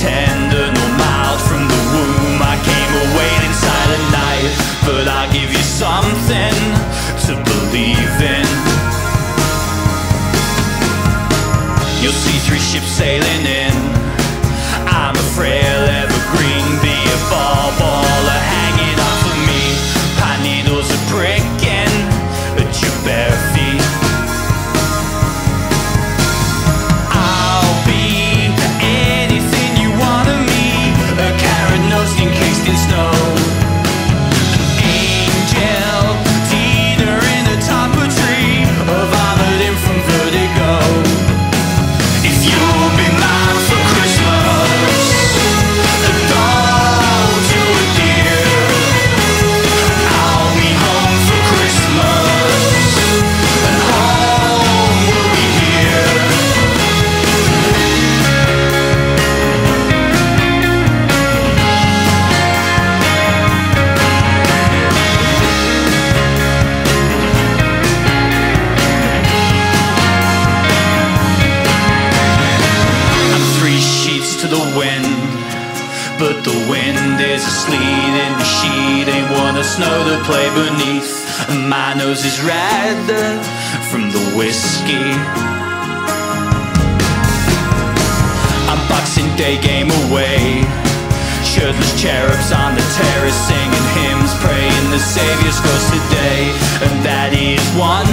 tenderness. but the wind is a sleet and the sheet ain't wanna snow to play beneath. My nose is red from the whiskey. I'm Boxing Day game away. Shirtless cherubs on the terrace singing hymns, praying the Savior's goes today, and that is one.